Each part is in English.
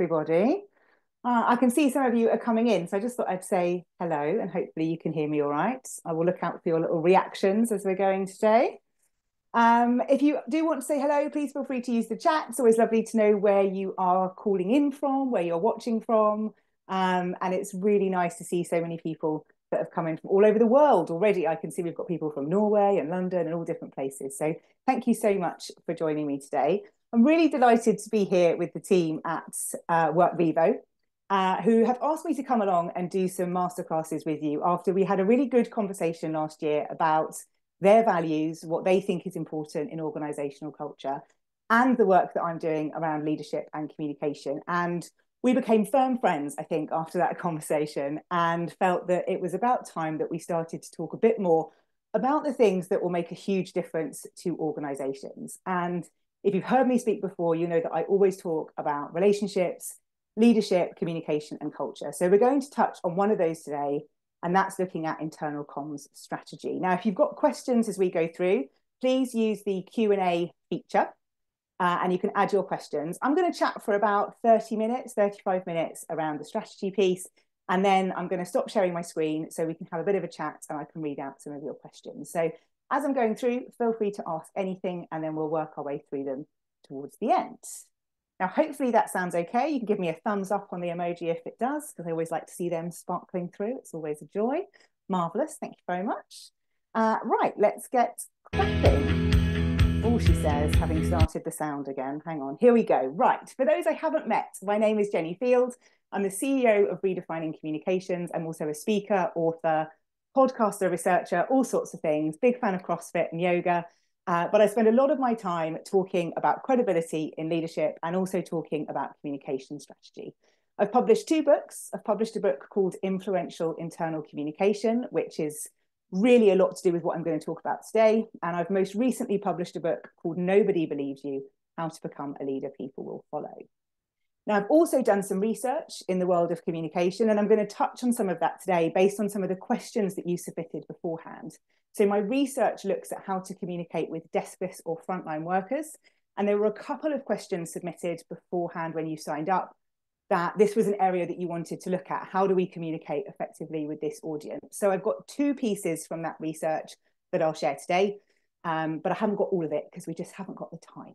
Everybody. Uh, I can see some of you are coming in, so I just thought I'd say hello and hopefully you can hear me all right. I will look out for your little reactions as we're going today. Um, if you do want to say hello, please feel free to use the chat. It's always lovely to know where you are calling in from, where you're watching from. Um, and it's really nice to see so many people that have come in from all over the world already. I can see we've got people from Norway and London and all different places. So thank you so much for joining me today. I'm really delighted to be here with the team at uh, WorkVivo, uh, who have asked me to come along and do some masterclasses with you after we had a really good conversation last year about their values, what they think is important in organizational culture, and the work that I'm doing around leadership and communication. And we became firm friends, I think, after that conversation and felt that it was about time that we started to talk a bit more about the things that will make a huge difference to organizations. And if you've heard me speak before, you know that I always talk about relationships, leadership, communication, and culture. So we're going to touch on one of those today, and that's looking at internal comms strategy. Now, if you've got questions as we go through, please use the Q&A feature uh, and you can add your questions. I'm going to chat for about 30 minutes, 35 minutes around the strategy piece. And then I'm going to stop sharing my screen so we can have a bit of a chat and I can read out some of your questions. So as I'm going through, feel free to ask anything and then we'll work our way through them towards the end. Now, hopefully that sounds okay. You can give me a thumbs up on the emoji if it does, because I always like to see them sparkling through. It's always a joy. Marvelous. Thank you very much. Uh, right, let's get cracking Oh, she says, having started the sound again. Hang on, here we go. Right, for those I haven't met, my name is Jenni Field. I'm the CEO of Redefining Communications. I'm also a speaker, author, podcaster, researcher, all sorts of things. Big fan of CrossFit and yoga. Uh, but I spend a lot of my time talking about credibility in leadership and also talking about communication strategy. I've published two books. I've published a book called Influential Internal Communication, which is really a lot to do with what I'm going to talk about today. And I've most recently published a book called Nobody Believes You How to Become a Leader People Will Follow. Now, I've also done some research in the world of communication, and I'm going to touch on some of that today based on some of the questions that you submitted beforehand. So, my research looks at how to communicate with deskless or frontline workers. And there were a couple of questions submitted beforehand when you signed up that this was an area that you wanted to look at. How do we communicate effectively with this audience? So I've got two pieces from that research that I'll share today, um, but I haven't got all of it because we just haven't got the time.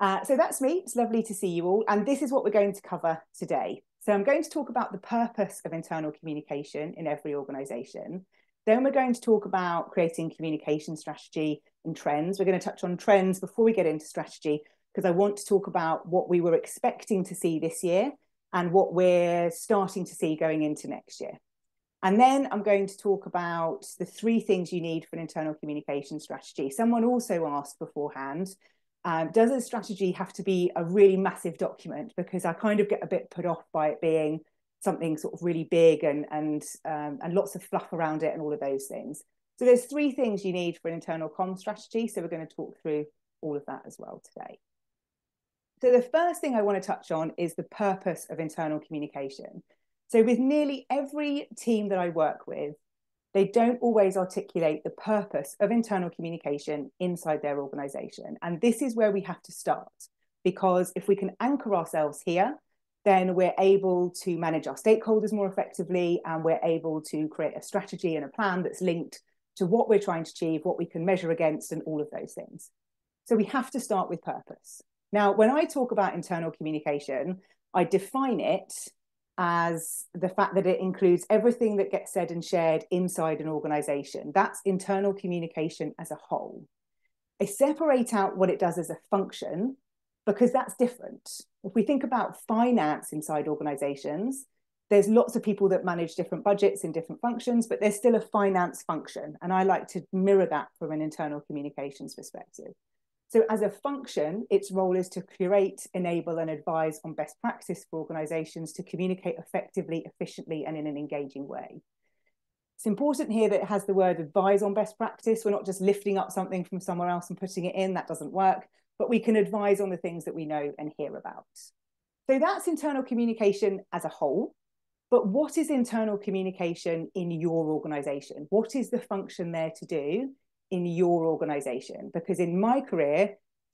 Uh, so that's me. It's lovely to see you all. And this is what we're going to cover today. So I'm going to talk about the purpose of internal communication in every organization. Then we're going to talk about creating communication strategy and trends. We're going to touch on trends before we get into strategy because I want to talk about what we were expecting to see this year and what we're starting to see going into next year. And then I'm going to talk about the three things you need for an internal communication strategy. Someone also asked beforehand, um, does a strategy have to be a really massive document? Because I kind of get a bit put off by it being something sort of really big and and um, and lots of fluff around it and all of those things. So there's three things you need for an internal com strategy. So we're going to talk through all of that as well today. So the first thing I want to touch on is the purpose of internal communication. So with nearly every team that I work with, they don't always articulate the purpose of internal communication inside their organization. And this is where we have to start because if we can anchor ourselves here, then we're able to manage our stakeholders more effectively and we're able to create a strategy and a plan that's linked to what we're trying to achieve, what we can measure against, and all of those things. So we have to start with purpose. Now, when I talk about internal communication, I define it as the fact that it includes everything that gets said and shared inside an organization. That's internal communication as a whole. I separate out what it does as a function because that's different. If we think about finance inside organizations, there's lots of people that manage different budgets in different functions, but there's still a finance function. And I like to mirror that from an internal communications perspective. So, as a function, its role is to curate, enable, and advise on best practice for organizations to communicate effectively, efficiently, and in an engaging way. It's important here that it has the word advise on best practice. We're not just lifting up something from somewhere else and putting it in, that doesn't work, but we can advise on the things that we know and hear about. So, that's internal communication as a whole. But what is internal communication in your organization? What is the function there to do? In your organization because in my career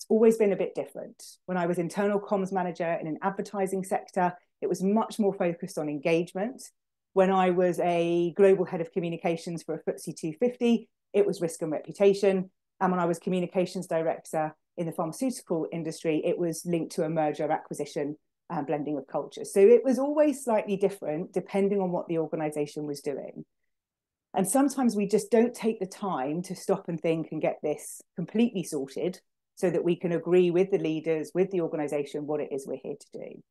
It's always been a bit different. When I was internal comms manager in an advertising sector, it was much more focused on engagement. When I was a global head of communications for a FTSE 250, it was risk and reputation. And when I was communications director in the pharmaceutical industry, it was linked to a merger acquisition and blending of cultures. So it was always slightly different depending on what the organization was doing. And sometimes we just don't take the time to stop and think and get this completely sorted so that we can agree with the leaders, with the organization, what it is we're here to do.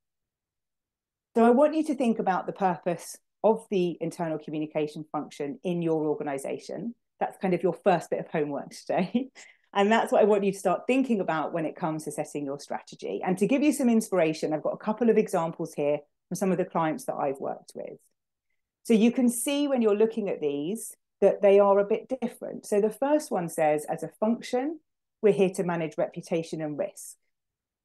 So I want you to think about the purpose of the internal communication function in your organization. That's kind of your first bit of homework today. And that's what I want you to start thinking about when it comes to setting your strategy. And to give you some inspiration, I've got a couple of examples here from some of the clients that I've worked with. So you can see when you're looking at these that they are a bit different. So the first one says, as a function, we're here to manage reputation and risk.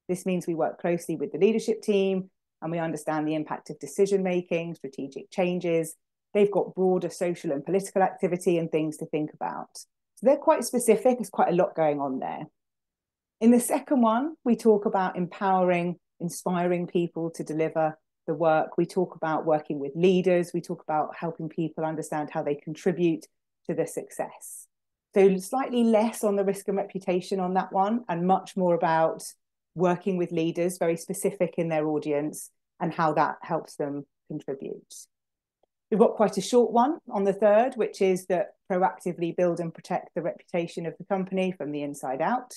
This means we work closely with the leadership team and we understand the impact of decision making, strategic changes. They've got broader social and political activity and things to think about. So they're quite specific. There's quite a lot going on there. In the second one, we talk about empowering, inspiring people to deliver the work. We talk about working with leaders. We talk about helping people understand how they contribute to the success. So slightly less on the risk and reputation on that one, and much more about working with leaders, very specific in their audience, and how that helps them contribute. We've got quite a short one on the third, which is that proactively build and protect the reputation of the company from the inside out.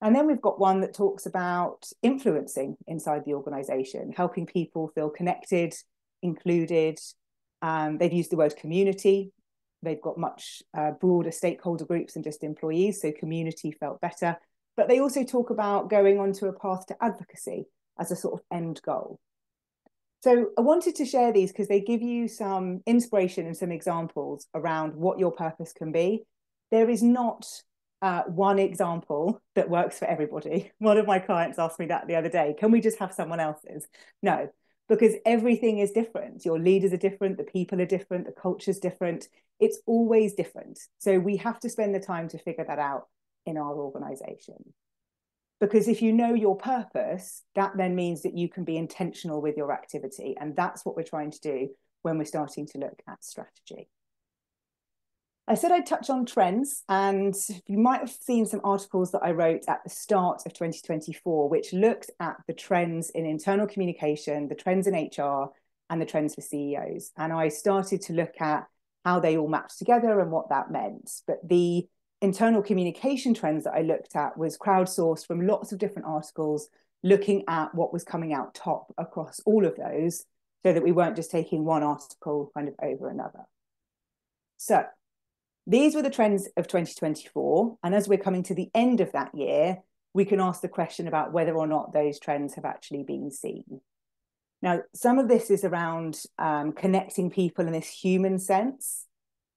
And then we've got one that talks about influencing inside the organization, helping people feel connected, included. Um, they've used the word community. They've got much uh, broader stakeholder groups than just employees, so community felt better. But they also talk about going onto a path to advocacy as a sort of end goal. So I wanted to share these because they give you some inspiration and some examples around what your purpose can be. There is not uh, one example that works for everybody. One of my clients asked me that the other day. Can we just have someone else's? No, because everything is different. Your leaders are different, the people are different, the culture's different. It's always different. So we have to spend the time to figure that out in our organization. Because if you know your purpose, that then means that you can be intentional with your activity. And that's what we're trying to do when we're starting to look at strategy. I said I'd touch on trends, and you might have seen some articles that I wrote at the start of 2024, which looked at the trends in internal communication, the trends in HR, and the trends for CEOs. And I started to look at how they all matched together and what that meant. But the internal communication trends that I looked at was crowdsourced from lots of different articles, looking at what was coming out top across all of those, so that we weren't just taking one article kind of over another. So these were the trends of 2024. And as we're coming to the end of that year, we can ask the question about whether or not those trends have actually been seen. Now, some of this is around um, connecting people in this human sense.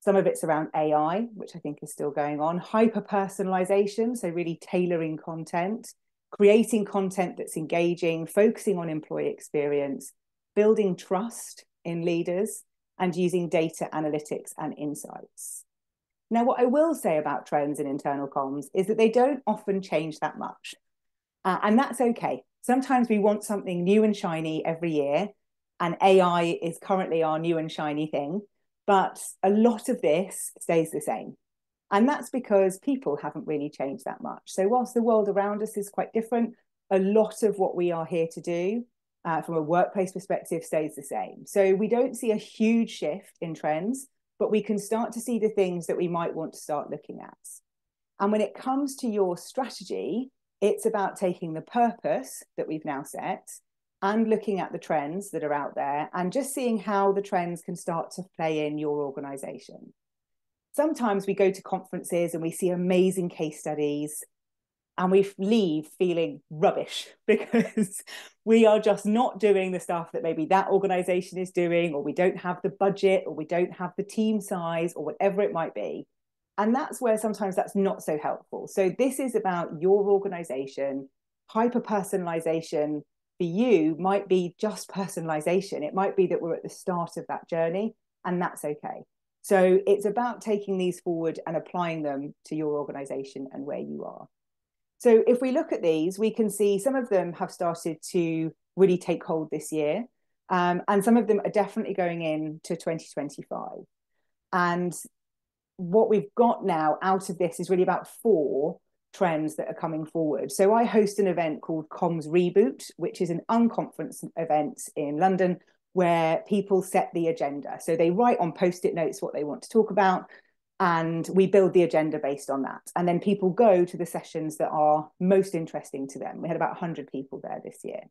Some of it's around AI, which I think is still going on, hyper personalization, so really tailoring content, creating content that's engaging, focusing on employee experience, building trust in leaders, and using data analytics and insights. Now, what I will say about trends in internal comms is that they don't often change that much. Uh, and that's okay. Sometimes we want something new and shiny every year, and AI is currently our new and shiny thing. But a lot of this stays the same. And that's because people haven't really changed that much. So, whilst the world around us is quite different, a lot of what we are here to do uh, from a workplace perspective stays the same. So, we don't see a huge shift in trends but we can start to see the things that we might want to start looking at. And when it comes to your strategy, it's about taking the purpose that we've now set and looking at the trends that are out there and just seeing how the trends can start to play in your organization. Sometimes we go to conferences and we see amazing case studies and we leave feeling rubbish because we are just not doing the stuff that maybe that organization is doing or we don't have the budget or we don't have the team size or whatever it might be. And that's where sometimes that's not so helpful. So this is about your organization. Hyper personalization for you might be just personalization. It might be that we're at the start of that journey and that's okay. So it's about taking these forward and applying them to your organization and where you are So if we look at these, we can see some of them have started to really take hold this year. Um, and some of them are definitely going into 2025. And what we've got now out of this is really about four trends that are coming forward. So I host an event called Comms Reboot, which is an unconference event in London where people set the agenda. So they write on post-it notes what they want to talk about and we build the agenda based on that. And then people go to the sessions that are most interesting to them. We had about 100 people there this year.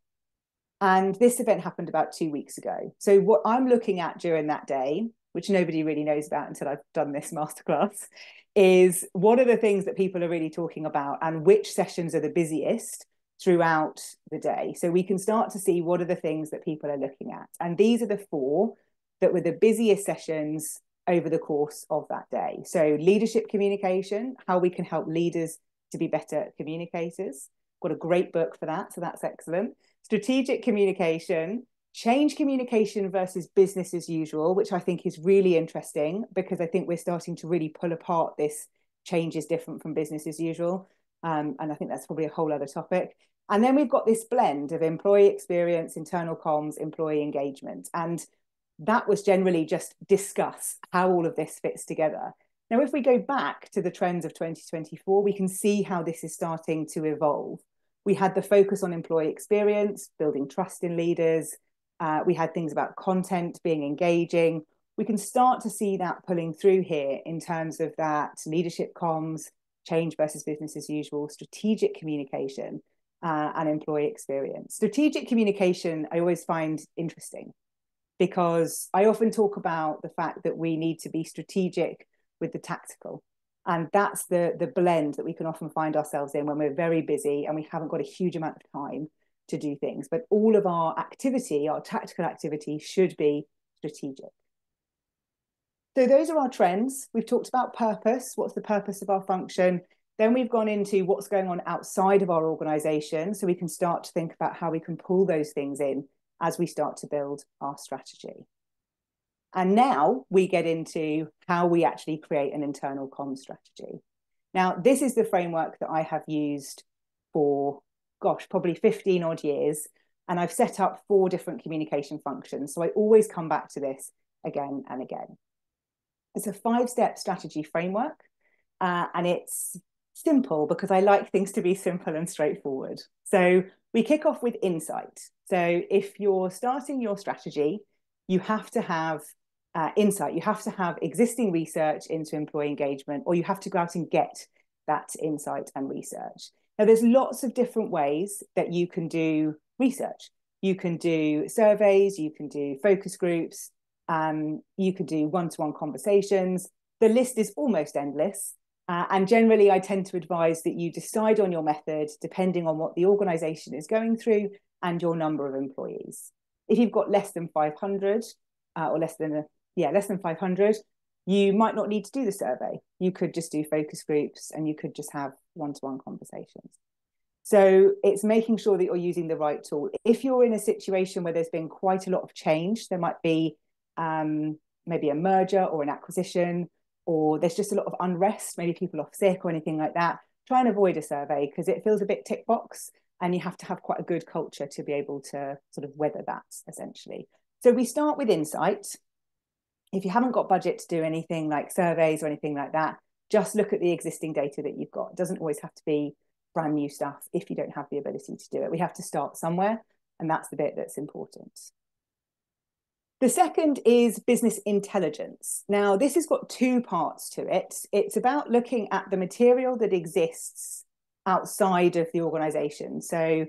And this event happened about two weeks ago. So what I'm looking at during that day, which nobody really knows about until I've done this masterclass, is what are the things that people are really talking about and which sessions are the busiest throughout the day. So we can start to see what are the things that people are looking at. And these are the four that were the busiest sessions over the course of that day. So leadership communication, how we can help leaders to be better communicators. Got a great book for that, so that's excellent. Strategic communication, change communication versus business as usual, which I think is really interesting because I think we're starting to really pull apart this change is different from business as usual. Um, and I think that's probably a whole other topic. And then we've got this blend of employee experience, internal comms, employee engagement. And that was generally just discuss how all of this fits together. Now, if we go back to the trends of 2024, we can see how this is starting to evolve. We had the focus on employee experience, building trust in leaders, uh, we had things about content being engaging. We can start to see that pulling through here in terms of that leadership comms, change versus business as usual, strategic communication, uh, and employee experience. Strategic communication, I always find interesting because I often talk about the fact that we need to be strategic with the tactical. And that's the, the blend that we can often find ourselves in when we're very busy and we haven't got a huge amount of time to do things, but all of our activity, our tactical activity, should be strategic. So those are our trends. We've talked about purpose. What's the purpose of our function? Then we've gone into what's going on outside of our organization. So we can start to think about how we can pull those things in as we start to build our strategy. And now we get into how we actually create an internal com strategy. Now, this is the framework that I have used for gosh, probably 15 odd years. And I've set up four different communication functions. So I always come back to this again and again. It's a five step strategy framework. Uh, and it's simple because I like things to be simple and straightforward. So we kick off with insight. So if you're starting your strategy, you have to have uh, insight. You have to have existing research into employee engagement, or you have to go out and get that insight and research. Now, there's lots of different ways that you can do research. You can do surveys, you can do focus groups, um, you could do one to one conversations. The list is almost endless. Uh, and generally, I tend to advise that you decide on your method depending on what the organization is going through and your number of employees. If you've got less than 500 uh, or less than a, yeah, less than 500, you might not need to do the survey. You could just do focus groups and you could just have one to one conversations. So it's making sure that you're using the right tool. If you're in a situation where there's been quite a lot of change, there might be um, maybe a merger or an acquisition, or there's just a lot of unrest, maybe people off sick or anything like that. Try and avoid a survey because it feels a bit tick box and you have to have quite a good culture to be able to sort of weather that essentially. So we start with insight if you haven't got budget to do anything like surveys or anything like that, just look at the existing data that you've got. It doesn't always have to be brand new stuff if you don't have the ability to do it. We have to start somewhere, and that's the bit that's important. The second is business intelligence. Now, this has got two parts to it. It's about looking at the material that exists outside of the organization. So,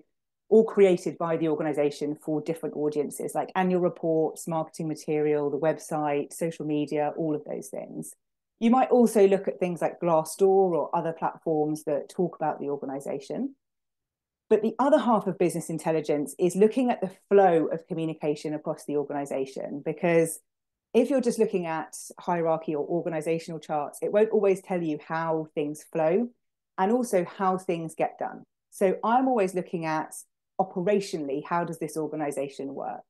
all created by the organization for different audiences, like annual reports, marketing material, the website, social media, all of those things. You might also look at things like Glassdoor or other platforms that talk about the organization. But the other half of business intelligence is looking at the flow of communication across the organization. Because if you're just looking at hierarchy or organizational charts, it won't always tell you how things flow and also how things get done. So I'm always looking at operationally, how does this organization work?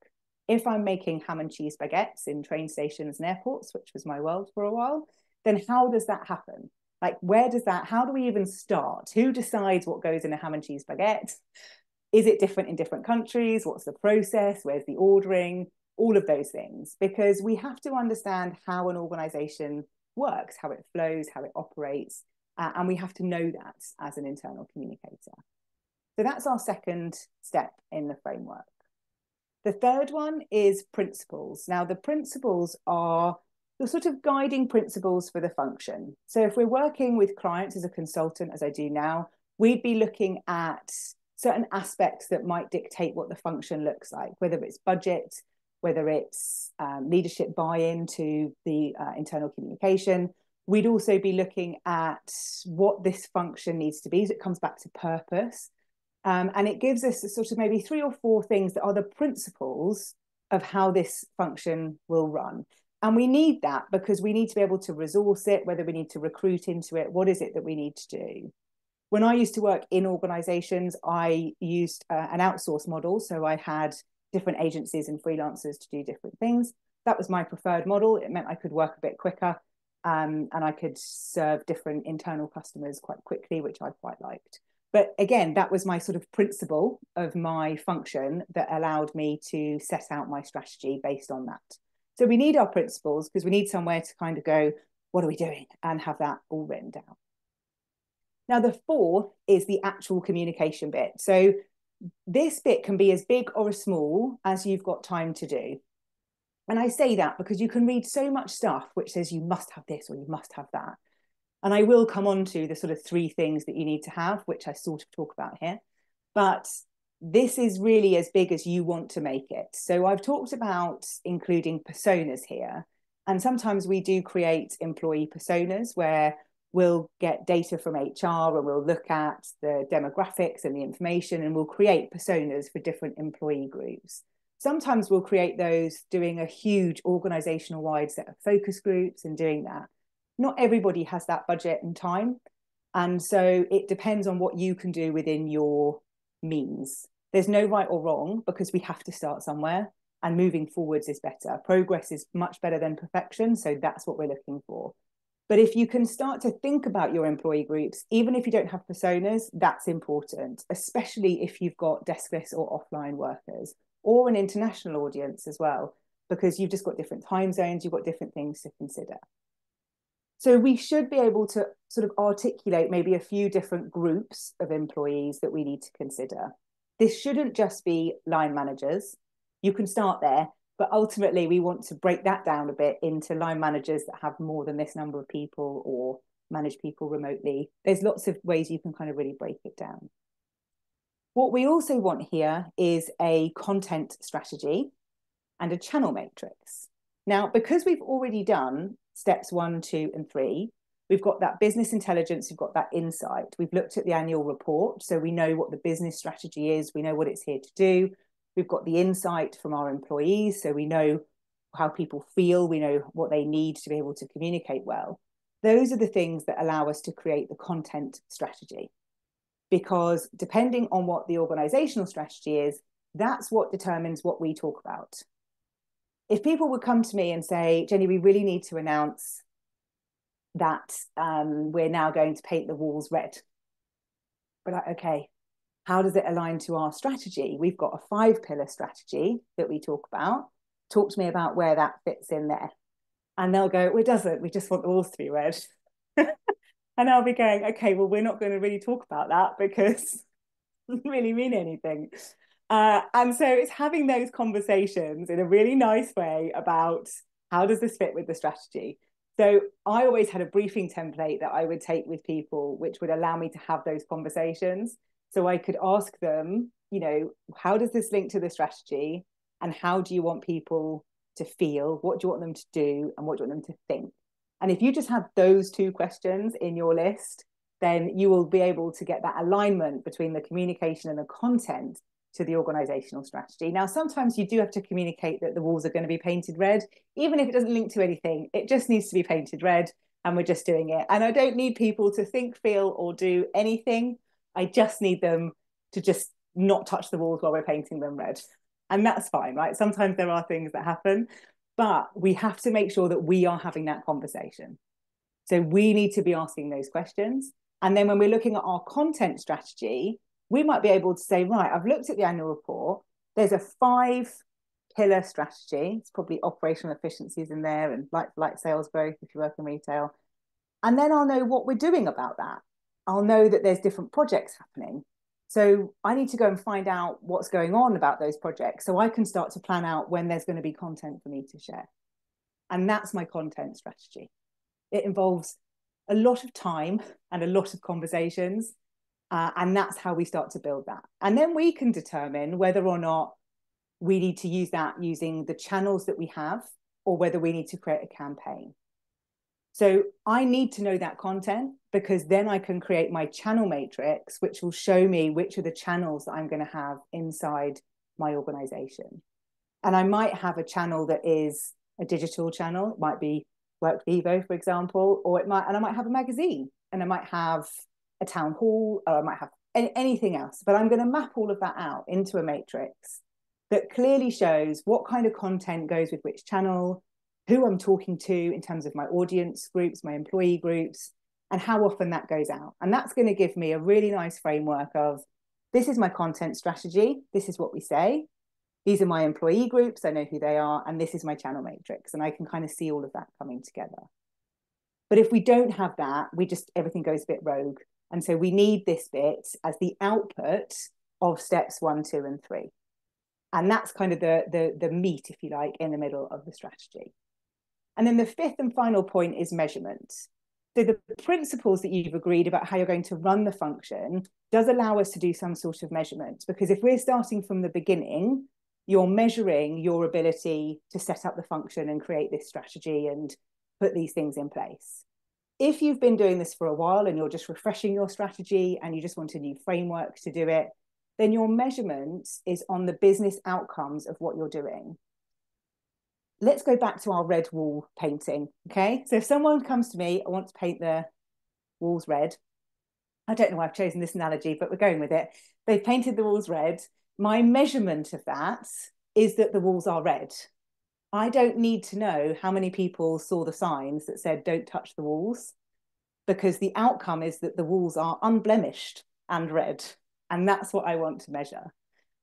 If I'm making ham and cheese baguettes in train stations and airports, which was my world for a while, then how does that happen? Like, where does that, how do we even start? Who decides what goes in a ham and cheese baguette? Is it different in different countries? What's the process? Where's the ordering? All of those things, because we have to understand how an organization works, how it flows, how it operates. Uh, and we have to know that as an internal communicator. So that's our second step in the framework. The third one is principles. Now, the principles are the sort of guiding principles for the function. So, if we're working with clients as a consultant, as I do now, we'd be looking at certain aspects that might dictate what the function looks like, whether it's budget, whether it's um, leadership buy in to the uh, internal communication. We'd also be looking at what this function needs to be. So, it comes back to purpose. Um, and it gives us sort of maybe three or four things that are the principles of how this function will run. And we need that because we need to be able to resource it, whether we need to recruit into it, what is it that we need to do? When I used to work in organizations, I used uh, an outsource model. So I had different agencies and freelancers to do different things. That was my preferred model. It meant I could work a bit quicker um, and I could serve different internal customers quite quickly, which I quite liked. But again, that was my sort of principle of my function that allowed me to set out my strategy based on that. So we need our principles because we need somewhere to kind of go, what are we doing? And have that all written down. Now, the fourth is the actual communication bit. So this bit can be as big or as small as you've got time to do. And I say that because you can read so much stuff which says you must have this or you must have that. And I will come on to the sort of three things that you need to have, which I sort of talk about here. But this is really as big as you want to make it. So I've talked about including personas here. And sometimes we do create employee personas where we'll get data from HR and we'll look at the demographics and the information and we'll create personas for different employee groups. Sometimes we'll create those doing a huge organizational wide set of focus groups and doing that not everybody has that budget and time. And so it depends on what you can do within your means. There's no right or wrong because we have to start somewhere and moving forwards is better. Progress is much better than perfection. So that's what we're looking for. But if you can start to think about your employee groups, even if you don't have personas, that's important, especially if you've got deskless or offline workers or an international audience as well, because you've just got different time zones, you've got different things to consider. So we should be able to sort of articulate maybe a few different groups of employees that we need to consider. This shouldn't just be line managers. You can start there, but ultimately we want to break that down a bit into line managers that have more than this number of people or manage people remotely. There's lots of ways you can kind of really break it down. What we also want here is a content strategy and a channel matrix. Now, because we've already done steps one, two, and three. We've got that business intelligence, we've got that insight. We've looked at the annual report, so we know what the business strategy is, we know what it's here to do. We've got the insight from our employees, so we know how people feel, we know what they need to be able to communicate well. Those are the things that allow us to create the content strategy. Because depending on what the organizational strategy is, that's what determines what we talk about if people would come to me and say, Jenni, we really need to announce that um, we're now going to paint the walls red. But like, okay, how does it align to our strategy? We've got a five pillar strategy that we talk about. Talk to me about where that fits in there. And they'll go, well, it doesn't. We just want the walls to be red. and I'll be going, okay, well, we're not going to really talk about that because it doesn't really mean anything. Uh, and so it's having those conversations in a really nice way about how does this fit with the strategy. So I always had a briefing template that I would take with people, which would allow me to have those conversations. So I could ask them, you know, how does this link to the strategy? And how do you want people to feel? What do you want them to do? And what do you want them to think? And if you just have those two questions in your list, then you will be able to get that alignment between the communication and the content to the organizational strategy. Now, sometimes you do have to communicate that the walls are going to be painted red, even if it doesn't link to anything, it just needs to be painted red and we're just doing it. And I don't need people to think, feel, or do anything. I just need them to just not touch the walls while we're painting them red. And that's fine, right? Sometimes there are things that happen, but we have to make sure that we are having that conversation. So we need to be asking those questions. And then when we're looking at our content strategy, we might be able to say, right, I've looked at the annual report. There's a five pillar strategy. It's probably operational efficiencies in there and like like sales growth if you work in retail. And then I'll know what we're doing about that. I'll know that there's different projects happening. So I need to go and find out what's going on about those projects so I can start to plan out when there's going to be content for me to share. And that's my content strategy. It involves a lot of time and a lot of conversations. Uh, and that's how we start to build that. And then we can determine whether or not we need to use that using the channels that we have or whether we need to create a campaign. So I need to know that content because then I can create my channel matrix, which will show me which are the channels that I'm going to have inside my organization. And I might have a channel that is a digital channel. It might be WorkVivo, for example, or it might, and I might have a magazine and I might have a town hall or I might have any, anything else. But I'm going to map all of that out into a matrix that clearly shows what kind of content goes with which channel, who I'm talking to in terms of my audience groups, my employee groups, and how often that goes out. And that's going to give me a really nice framework of this is my content strategy, this is what we say, these are my employee groups, I know who they are, and this is my channel matrix. And I can kind of see all of that coming together. But if we don't have that, we just everything goes a bit rogue. And so we need this bit as the output of steps one, two, and three. And that's kind of the, the, the meat, if you like, in the middle of the strategy. And then the fifth and final point is measurement. So the principles that you've agreed about how you're going to run the function does allow us to do some sort of measurement. Because if we're starting from the beginning, you're measuring your ability to set up the function and create this strategy and put these things in place. If you've been doing this for a while and you're just refreshing your strategy and you just want a new framework to do it, then your measurement is on the business outcomes of what you're doing. Let's go back to our red wall painting. Okay. So if someone comes to me, I want to paint the walls red. I don't know why I've chosen this analogy, but we're going with it. They've painted the walls red. My measurement of that is that the walls are red. I don't need to know how many people saw the signs that said, don't touch the walls, because the outcome is that the walls are unblemished and red. And that's what I want to measure.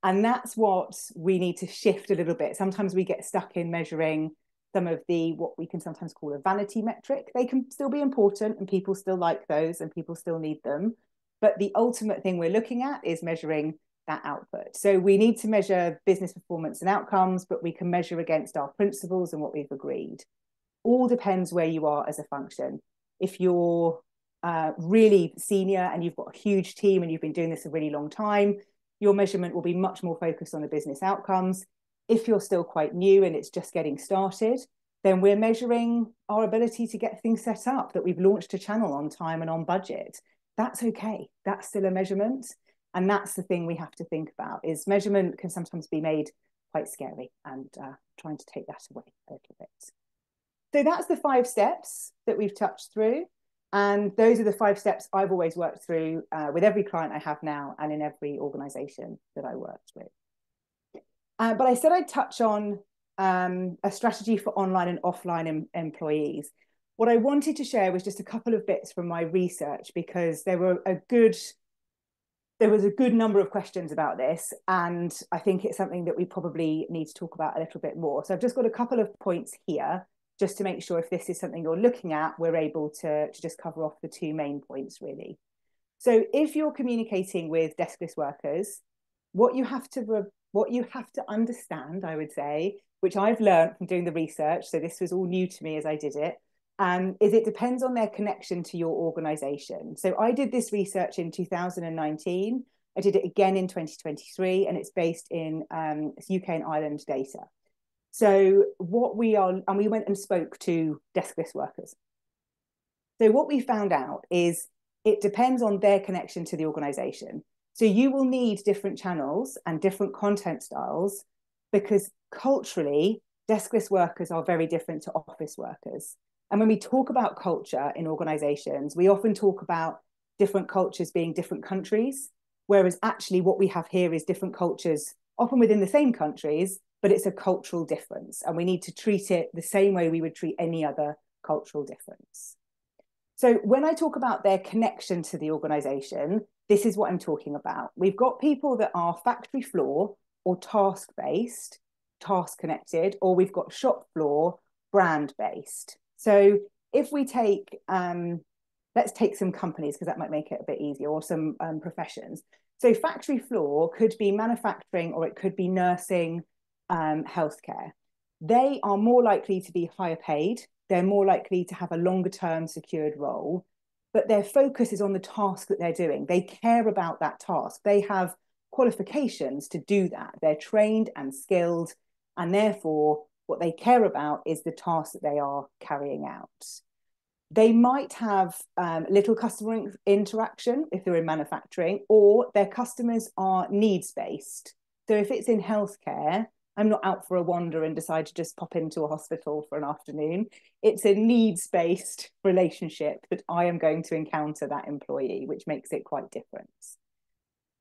And that's what we need to shift a little bit. Sometimes we get stuck in measuring some of the what we can sometimes call a vanity metric. They can still be important and people still like those and people still need them. But the ultimate thing we're looking at is measuring that output. So we need to measure business performance and outcomes, but we can measure against our principles and what we've agreed. All depends where you are as a function. If you're uh, really senior and you've got a huge team and you've been doing this a really long time, your measurement will be much more focused on the business outcomes. If you're still quite new and it's just getting started, then we're measuring our ability to get things set up, that we've launched a channel on time and on budget. That's okay. That's still a measurement. And that's the thing we have to think about is measurement can sometimes be made quite scary and uh, trying to take that away a little bit. So that's the five steps that we've touched through. And those are the five steps I've always worked through uh, with every client I have now and in every organization that I worked with. Uh, but I said I'd touch on um, a strategy for online and offline em employees. What I wanted to share was just a couple of bits from my research because there were a good there was a good number of questions about this, and I think it's something that we probably need to talk about a little bit more. So I've just got a couple of points here just to make sure if this is something you're looking at, we're able to, to just cover off the two main points really. So if you're communicating with deskless workers, what you have to what you have to understand, I would say, which I've learned from doing the research, so this was all new to me as I did it, um, is it depends on their connection to your organization. So I did this research in 2019. I did it again in 2023, and it's based in um, UK and Ireland data. So what we are, and we went and spoke to deskless workers. So what we found out is it depends on their connection to the organization. So you will need different channels and different content styles because culturally, deskless workers are very different to office workers. And when we talk about culture in organizations, we often talk about different cultures being different countries, whereas actually what we have here is different cultures, often within the same countries, but it's a cultural difference and we need to treat it the same way we would treat any other cultural difference. So when I talk about their connection to the organization, this is what I'm talking about. We've got people that are factory floor or task based, task connected, or we've got shop floor brand based. So if we take, um, let's take some companies because that might make it a bit easier, or some um, professions. So factory floor could be manufacturing or it could be nursing, um, healthcare. They are more likely to be higher paid. They're more likely to have a longer term secured role, but their focus is on the task that they're doing. They care about that task. They have qualifications to do that. They're trained and skilled, and therefore, what they care about is the task that they are carrying out. They might have um, little customer interaction if they're in manufacturing, or their customers are needs based. So, if it's in healthcare, I'm not out for a wander and decide to just pop into a hospital for an afternoon. It's a needs based relationship that I am going to encounter that employee, which makes it quite different.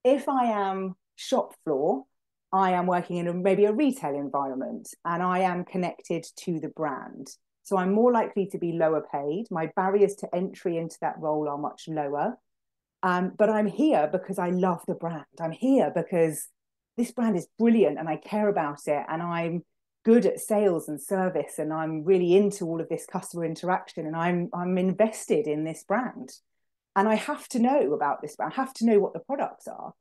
If I am shop floor, I am working in a, maybe a retail environment and I am connected to the brand. So I'm more likely to be lower paid. My barriers to entry into that role are much lower. Um, but I'm here because I love the brand. I'm here because this brand is brilliant and I care about it and I'm good at sales and service and I'm really into all of this customer interaction and I'm I'm invested in this brand. And I have to know about this brand. I have to know what the products are.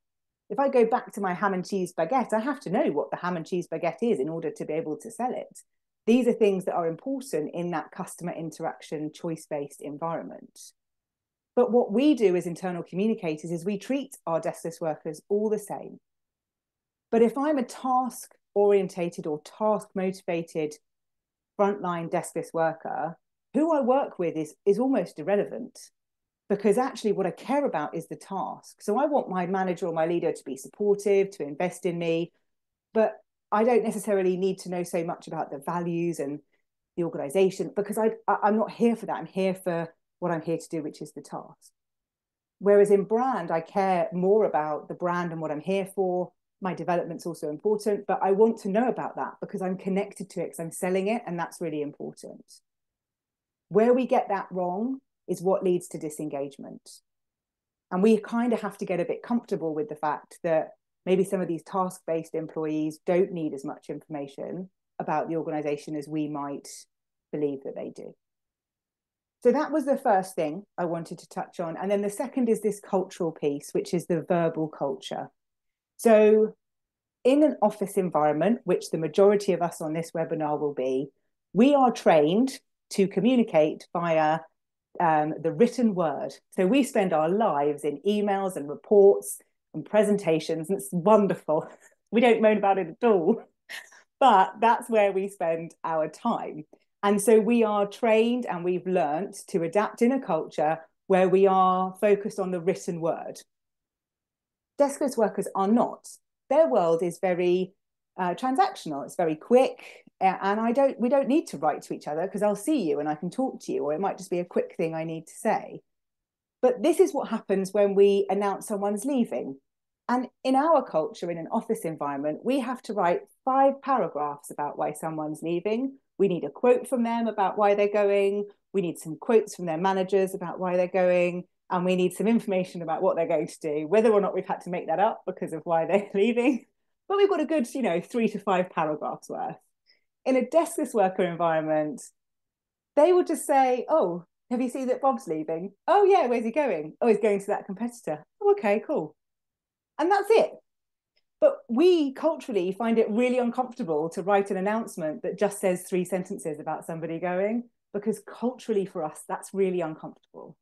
If I go back to my ham and cheese baguette, I have to know what the ham and cheese baguette is in order to be able to sell it. These are things that are important in that customer interaction choice-based environment. But what we do as internal communicators is we treat our deskless workers all the same. But if I'm a task orientated or task motivated frontline deskless worker, who I work with is, is almost irrelevant because actually what I care about is the task. So I want my manager or my leader to be supportive, to invest in me, but I don't necessarily need to know so much about the values and the organization because I, I am not here for that. I'm here for what I'm here to do, which is the task. Whereas in brand, I care more about the brand and what I'm here for my development's also important, but I want to know about that because I'm connected to it because I'm selling it, and that's really important. Where we get that wrong is what leads to disengagement. And we kind of have to get a bit comfortable with the fact that maybe some of these task based employees don't need as much information about the organization as we might believe that they do. So that was the first thing I wanted to touch on. And then the second is this cultural piece, which is the verbal culture. So, in an office environment, which the majority of us on this webinar will be, we are trained to communicate via um, the written word. So, we spend our lives in emails and reports and presentations, and it's wonderful. We don't moan about it at all, but that's where we spend our time. And so, we are trained and we've learnt to adapt in a culture where we are focused on the written word deskless workers are not. Their world is very uh, transactional. It's very quick, and I don't. We don't need to write to each other because I'll see you and I can talk to you, or it might just be a quick thing I need to say. But this is what happens when we announce someone's leaving. And in our culture, in an office environment, we have to write five paragraphs about why someone's leaving. We need a quote from them about why they're going. We need some quotes from their managers about why they're going and we need some information about what they're going to do, whether or not we've had to make that up because of why they're leaving. But we've got a good, you know, three to five paragraphs worth. In a deskless worker environment, they will just say, Oh, have you seen that Bob's leaving? Oh, yeah, where's he going? Oh, he's going to that competitor. Oh, okay, cool. And that's it. But we culturally find it really uncomfortable to write an announcement that just says three sentences about somebody going, because culturally for us, that's really uncomfortable.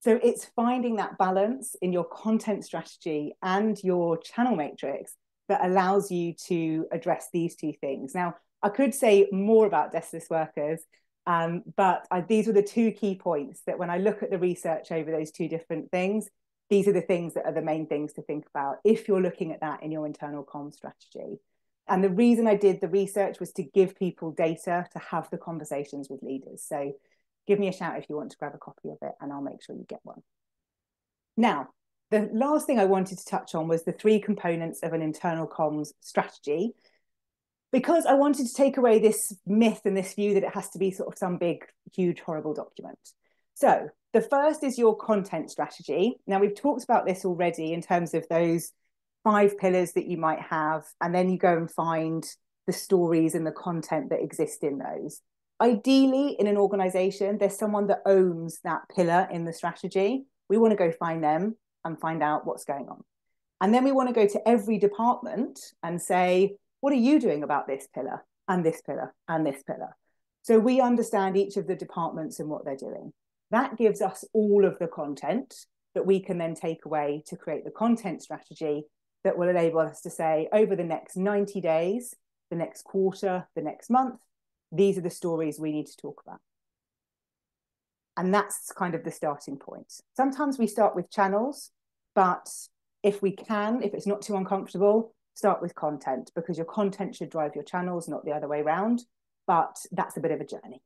So it's finding that balance in your content strategy and your channel matrix that allows you to address these two things. Now, I could say more about deskless workers, um, but I, these were the two key points that when I look at the research over those two different things, these are the things that are the main things to think about if you're looking at that in your internal com strategy. And the reason I did the research was to give people data to have the conversations with leaders. So give me a shout if you want to grab a copy of it and I'll make sure you get one. Now, the last thing I wanted to touch on was the three components of an internal comms strategy, because I wanted to take away this myth and this view that it has to be sort of some big, huge, horrible document. So the first is your content strategy. Now we've talked about this already in terms of those five pillars that you might have, and then you go and find the stories and the content that exist in those. Ideally, in an organization, there's someone that owns that pillar in the strategy. We want to go find them and find out what's going on. And then we want to go to every department and say, what are you doing about this pillar and this pillar and this pillar? So we understand each of the departments and what they're doing. That gives us all of the content that we can then take away to create the content strategy that will enable us to say over the next 90 days, the next quarter, the next month, these are the stories we need to talk about. And that's kind of the starting point. Sometimes we start with channels, but if we can, if it's not too uncomfortable, start with content because your content should drive your channels, not the other way around. But that's a bit of a journey.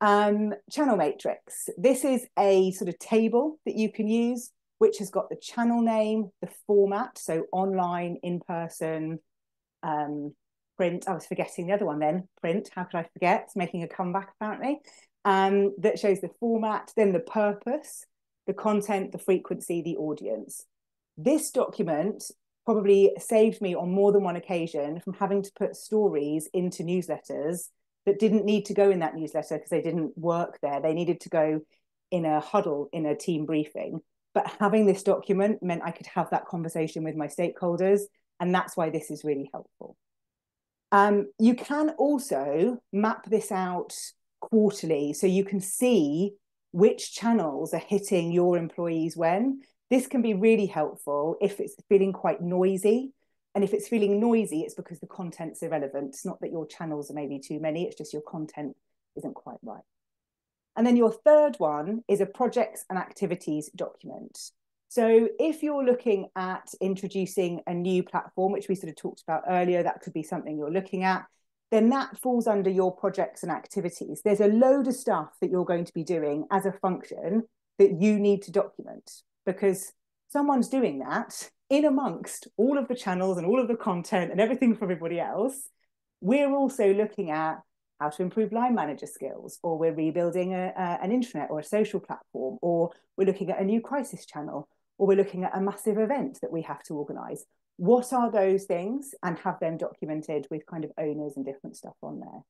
Um, channel matrix. This is a sort of table that you can use, which has got the channel name, the format, so online, in person, um, print. I was forgetting the other one then, print. How could I forget? It's making a comeback apparently. Um, that shows the format, then the purpose, the content, the frequency, the audience. This document probably saved me on more than one occasion from having to put stories into newsletters that didn't need to go in that newsletter because they didn't work there. They needed to go in a huddle in a team briefing. But having this document meant I could have that conversation with my stakeholders. And that's why this is really helpful. Um, you can also map this out quarterly so you can see which channels are hitting your employees when. This can be really helpful if it's feeling quite noisy. And if it's feeling noisy, it's because the content's irrelevant. It's not that your channels are maybe too many, it's just your content isn't quite right. And then your third one is a projects and activities document. So if you're looking at introducing a new platform, which we sort of talked about earlier, that could be something you're looking at, then that falls under your projects and activities. There's a load of stuff that you're going to be doing as a function that you need to document because someone's doing that in amongst all of the channels and all of the content and everything for everybody else. We're also looking at how to improve line manager skills, or we're rebuilding a, a, an intranet or a social platform, or we're looking at a new crisis channel, or we're looking at a massive event that we have to organize. What are those things and have them documented with kind of owners and different stuff on there.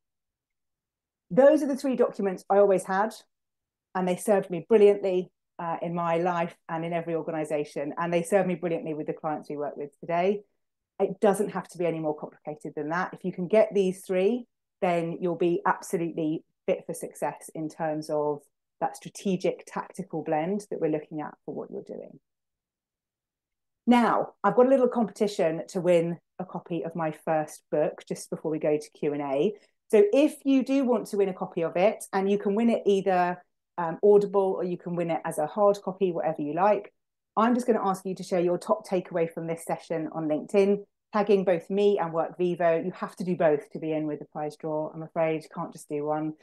Those are the three documents I always had, and they served me brilliantly uh, in my life and in every organization. And they serve me brilliantly with the clients we work with today. It doesn't have to be any more complicated than that. If you can get these three, then you'll be absolutely fit for success in terms of that strategic tactical blend that we're looking at for what you're doing. Now, I've got a little competition to win a copy of my first book just before we go to Q&A. So if you do want to win a copy of it, and you can win it either um, Audible or you can win it as a hard copy, whatever you like, I'm just going to ask you to share your top takeaway from this session on LinkedIn, tagging both me and Workvivo. You have to do both to be in with the prize draw, I'm afraid. You can't just do one.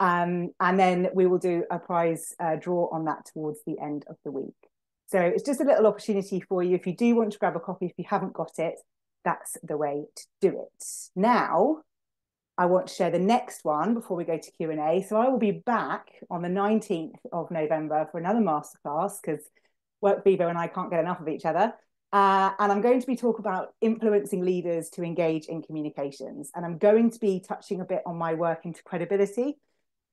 Um, and then we will do a prize uh, draw on that towards the end of the week. So it's just a little opportunity for you. If you do want to grab a copy, if you haven't got it, that's the way to do it. Now, I want to share the next one before we go to Q&A. So I will be back on the 19th of November for another masterclass because Workvivo and I can't get enough of each other. Uh, and I'm going to be talking about influencing leaders to engage in communications. And I'm going to be touching a bit on my work into credibility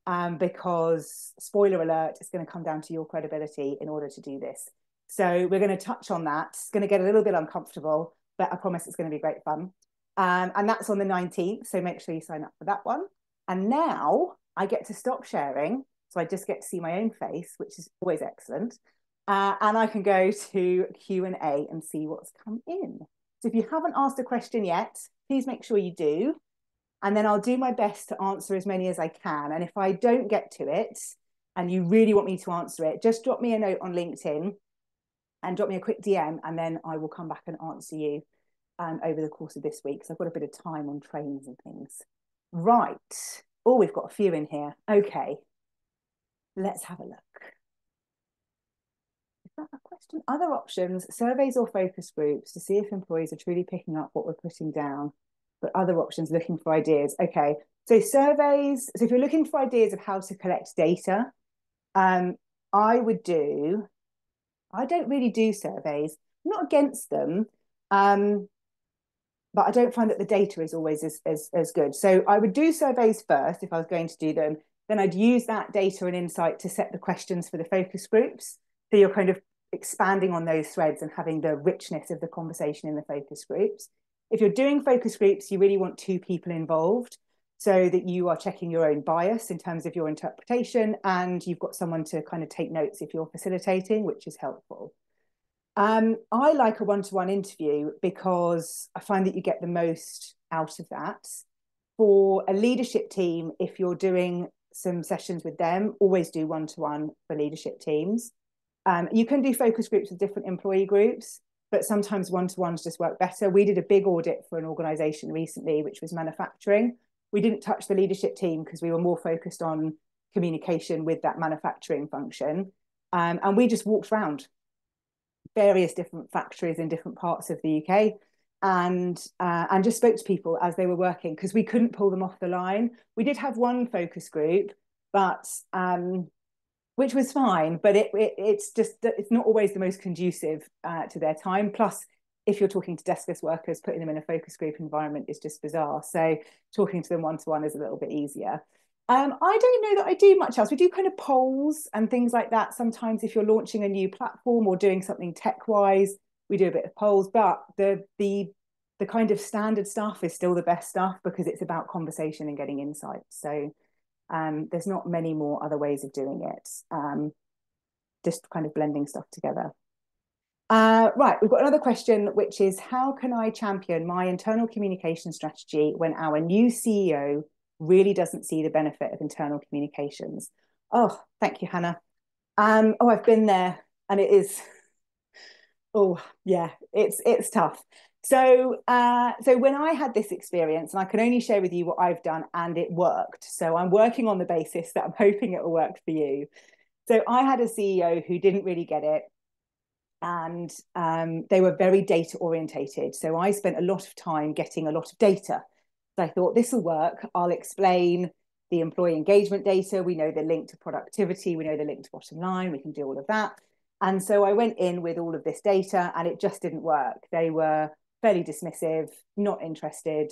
um, because, spoiler alert, it's going to come down to your credibility in order to do this. So we're going to touch on that. It's going to get a little bit uncomfortable, but I promise it's going to be great fun. Um, and that's on the 19th. So make sure you sign up for that one. And now I get to stop sharing. So I just get to see my own face, which is always excellent. Uh, and I can go to Q&A and see what's come in. So if you haven't asked a question yet, please make sure you do. And then I'll do my best to answer as many as I can. And if I don't get to it and you really want me to answer it, just drop me a note on LinkedIn and drop me a quick DM, and then I will come back and answer you um, over the course of this week. So I've got a bit of time on trains and things. Right. Oh, we've got a few in here. Okay. Let's have a look. Is that a question? Other options, surveys or focus groups to see if employees are truly picking up what we're putting down. But other options, looking for ideas. Okay. So surveys, so if you're looking for ideas of how to collect data, Um, I would do, I don't really do surveys. I'm not against them. Um, but I don't find that the data is always as, as, as good. So I would do surveys first if I was going to do them. Then I'd use that data and insight to set the questions for the focus groups. So you're kind of expanding on those threads and having the richness of the conversation in the focus groups. If you're doing focus groups, you really want two people involved so that you are checking your own bias in terms of your interpretation and you've got someone to kind of take notes if you're facilitating, which is helpful. Um, I like a one-to-one interview because I find that you get the most out of that. For a leadership team, if you're doing some sessions with them, always do one-to-one for leadership teams. Um, you can do focus groups with different employee groups, but sometimes one-to-ones just work better. We did a big audit for an organization recently, which was manufacturing. We didn't touch the leadership team because we were more focused on communication with that manufacturing function. Um, and we just walked around various different factories in different parts of the UK and uh, and just spoke to people as they were working because we couldn't pull them off the line. We did have one focus group, but um, which was fine, but it, it, it's just it's not always the most conducive uh, to their time. Plus, if you're talking to deskless workers, putting them in a focus group environment is just bizarre. So talking to them one to one is a little bit easier. Um, I don't know that I do much else. We do kind of polls and things like that. Sometimes if you're launching a new platform or doing something tech-wise, we do a bit of polls, but the the the kind of standard stuff is still the best stuff because it's about conversation and getting insights. So um, there's not many more other ways of doing it. Um, just kind of blending stuff together. Uh, right, we've got another question, which is how can I champion my internal communication strategy when our new CEO really doesn't see the benefit of internal communications. Oh, thank you, Hannah. Um, oh, I've been there, and it is. Oh, yeah, it's it's tough. So, uh, so when I had this experience, and I can only share with you what I've done, and it worked. So I'm working on the basis that I'm hoping it will work for you. So I had a CEO who didn't really get it, and um, they were very data orientated. So I spent a lot of time getting a lot of data so I thought this will work. I'll explain the employee engagement data. We know the link to productivity. We know the link to bottom line. We can do all of that. And so I went in with all of this data and it just didn't work. They were fairly dismissive, not interested,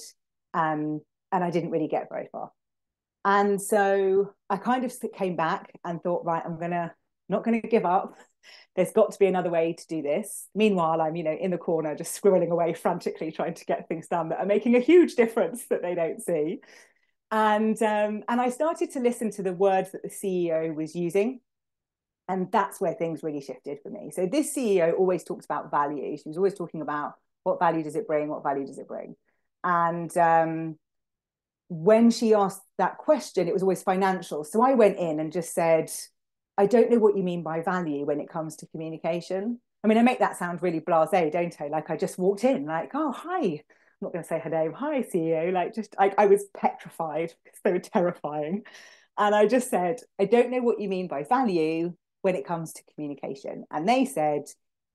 um, and I didn't really get very far. And so I kind of came back and thought, right, I'm gonna not gonna give up there's got to be another way to do this. Meanwhile, I'm, you know, in the corner just squirreling away frantically trying to get things done that are making a huge difference that they don't see. And um, and I started to listen to the words that the CEO was using. And that's where things really shifted for me. So this CEO always talks about value. She was always talking about what value does it bring? What value does it bring? And um, when she asked that question, it was always financial. So I went in and just said, I don't know what you mean by value when it comes to communication. I mean, I make that sound really blasé, don't I? Like I just walked in, like, oh, hi. I'm not going to say her name. Hi, CEO. Like, just I, I was petrified because they were terrifying. And I just said, I don't know what you mean by value when it comes to communication. And they said,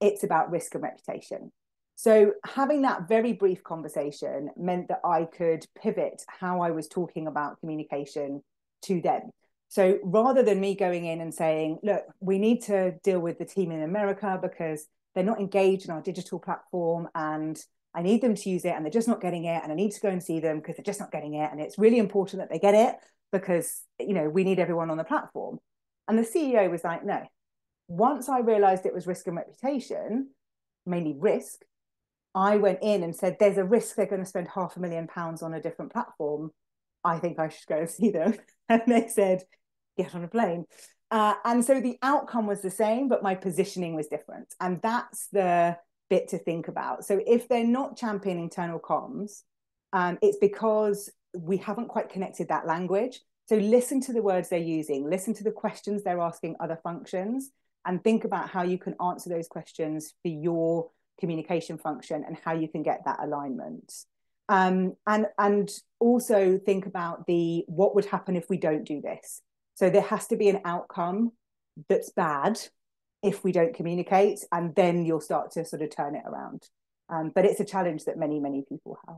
it's about risk and reputation. So having that very brief conversation meant that I could pivot how I was talking about communication to them. So rather than me going in and saying, look, we need to deal with the team in America because they're not engaged in our digital platform and I need them to use it and they're just not getting it and I need to go and see them because they're just not getting it and it's really important that they get it because you know we need everyone on the platform. And the CEO was like, no. Once I realized it was risk and reputation, mainly risk, I went in and said, there's a risk they're going to spend half a million pounds on a different platform. I think I should go and see them. And they said, get on a plane. Uh, and so the outcome was the same, but my positioning was different. And that's the bit to think about. So if they're not championing internal comms, um, it's because we haven't quite connected that language. So listen to the words they're using, listen to the questions they're asking other functions, and think about how you can answer those questions for your communication function and how you can get that alignment. Um, and and also think about the what would happen if we don't do this. So there has to be an outcome that's bad if we don't communicate, and then you'll start to sort of turn it around. Um, but it's a challenge that many, many people have.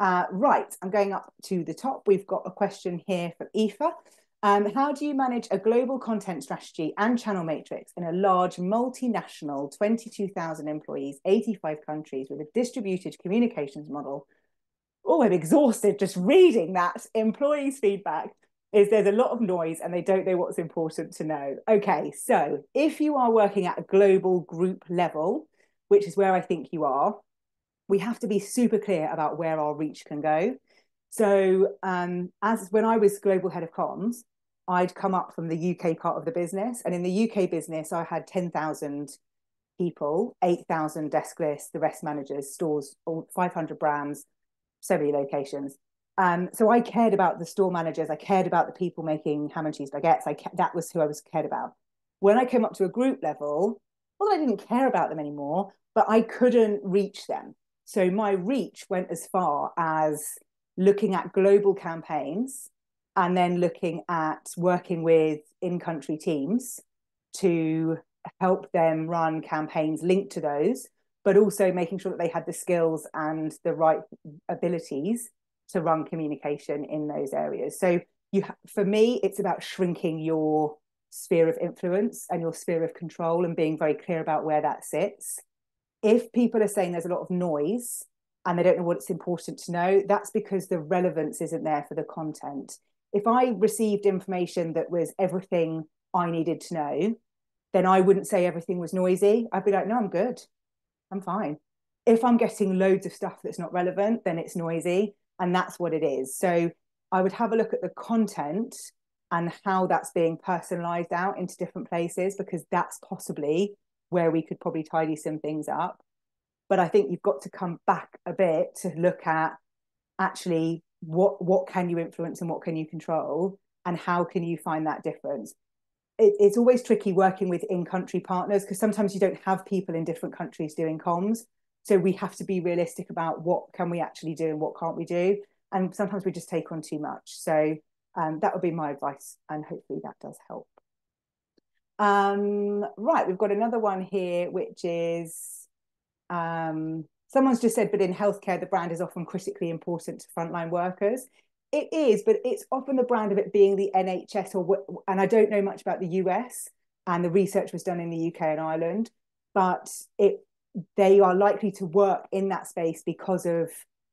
Uh, right, I'm going up to the top. We've got a question here from Aoife. Um, how do you manage a global content strategy and channel matrix in a large multinational 22,000 employees, 85 countries with a distributed communications model? Oh, I'm exhausted just reading that employees' feedback. Is there's a lot of noise and they don't know what's important to know. Okay, so if you are working at a global group level, which is where I think you are, we have to be super clear about where our reach can go. So, um, as when I was global head of comms, I'd come up from the UK part of the business, and in the UK business, I had ten thousand people, eight thousand deskless, the rest managers, stores, five hundred brands, so many locations. Um, so I cared about the store managers. I cared about the people making ham and cheese baguettes. I that was who I was cared about. When I came up to a group level, well, I didn't care about them anymore, but I couldn't reach them. So my reach went as far as looking at global campaigns and then looking at working with in-country teams to help them run campaigns linked to those, but also making sure that they had the skills and the right abilities to run communication in those areas. So you, for me, it's about shrinking your sphere of influence and your sphere of control and being very clear about where that sits if people are saying there's a lot of noise and they don't know what it's important to know, that's because the relevance isn't there for the content. If I received information that was everything I needed to know, then I wouldn't say everything was noisy. I'd be like, no, I'm good. I'm fine. If I'm getting loads of stuff that's not relevant, then it's noisy. And that's what it is. So I would have a look at the content and how that's being personalized out into different places because that's possibly where we could probably tidy some things up. But I think you've got to come back a bit to look at actually what what can you influence and what can you control and how can you find that difference it, it's always tricky working with in-country partners because sometimes you don't have people in different countries doing comms so we have to be realistic about what can we actually do and what can't we do. And sometimes we just take on too much. So um, that would be my advice and hopefully that does help. Um, right, we've got another one here, which is um, someone's just said, but in healthcare, the brand is often critically important to frontline workers. It is, but it's often the brand of it being the NHS, or and I don't know much about the US, and the research was done in the UK and Ireland, but it they are likely to work in that space because of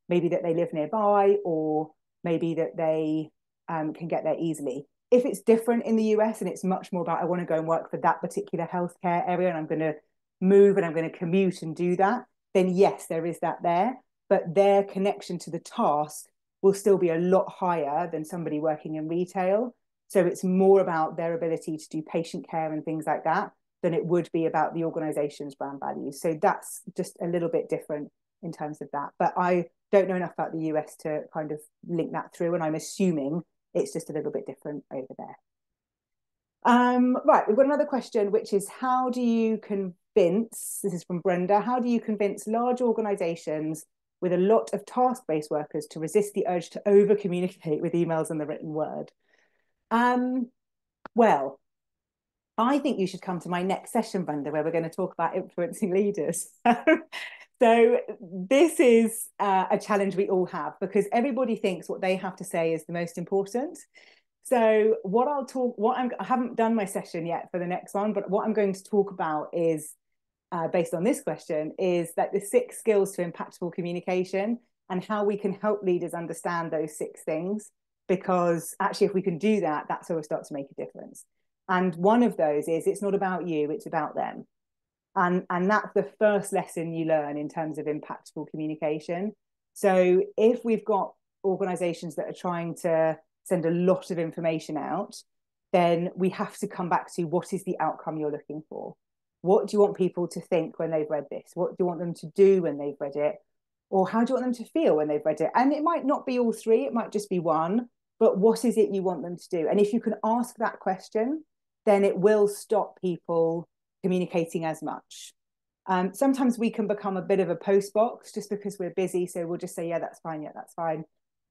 maybe that they live nearby, or maybe that they um, can get there easily if it's different in the US and it's much more about I want to go and work for that particular healthcare area and I'm going to move and I'm going to commute and do that, then yes, there is that there. But their connection to the task will still be a lot higher than somebody working in retail. So it's more about their ability to do patient care and things like that than it would be about the organization's brand values. So that's just a little bit different in terms of that. But I don't know enough about the US to kind of link that through. And I'm assuming it's just a little bit different over there. Um, right, we've got another question, which is how do you convince, this is from Brenda, how do you convince large organizations with a lot of task-based workers to resist the urge to over-communicate with emails and the written word? Um, well, I think you should come to my next session, Brenda, where we're going to talk about influencing leaders. So this is uh, a challenge we all have because everybody thinks what they have to say is the most important. So what I'll talk, what I'm, I haven't done my session yet for the next one, but what I'm going to talk about is, uh, based on this question, is that the six skills to impactful communication and how we can help leaders understand those six things. Because actually, if we can do that, that's how we start to make a difference. And one of those is it's not about you, it's about them. And and that's the first lesson you learn in terms of impactful communication. So if we've got organizations that are trying to send a lot of information out then we have to come back to what is the outcome you're looking for? What do you want people to think when they've read this? What do you want them to do when they've read it? Or how do you want them to feel when they've read it? And it might not be all three it might just be one but what is it you want them to do? And if you can ask that question then it will stop people communicating as much. Um, sometimes we can become a bit of a post box just because we're busy. So we'll just say, yeah, that's fine. Yeah, that's fine.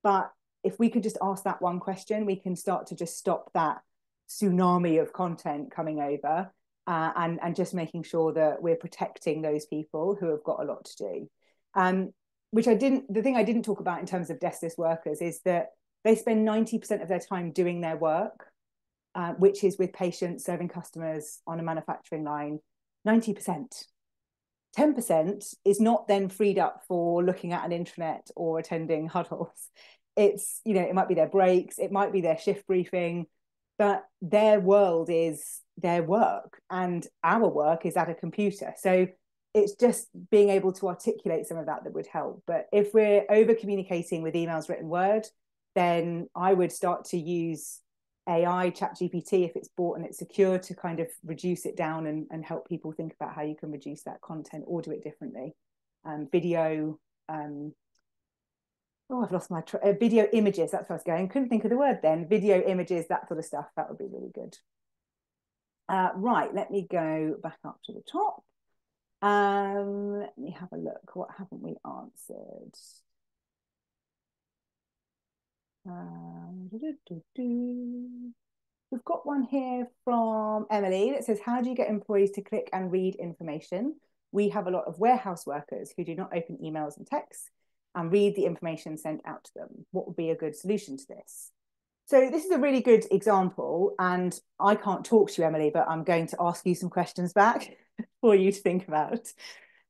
But if we could just ask that one question, we can start to just stop that tsunami of content coming over uh, and, and just making sure that we're protecting those people who have got a lot to do. Um, which I didn't, the thing I didn't talk about in terms of deskless workers is that they spend 90% of their time doing their work uh, which is with patients serving customers on a manufacturing line, 90%. 10% is not then freed up for looking at an intranet or attending huddles. It's, you know, it might be their breaks, it might be their shift briefing, but their world is their work and our work is at a computer. So it's just being able to articulate some of that that would help. But if we're over communicating with emails, written word, then I would start to use AI, Chat GPT, if it's bought and it's secure, to kind of reduce it down and, and help people think about how you can reduce that content or do it differently. Um, video, um, oh, I've lost my tr- uh, video images. That's where I was going. Couldn't think of the word then. Video images, that sort of stuff. That would be really good. Uh, right, let me go back up to the top. Um, let me have a look. What haven't we answered? Um, We've got one here from Emily that says, How do you get employees to click and read information? We have a lot of warehouse workers who do not open emails and texts and read the information sent out to them. What would be a good solution to this? So, this is a really good example. And I can't talk to you, Emily, but I'm going to ask you some questions back for you to think about.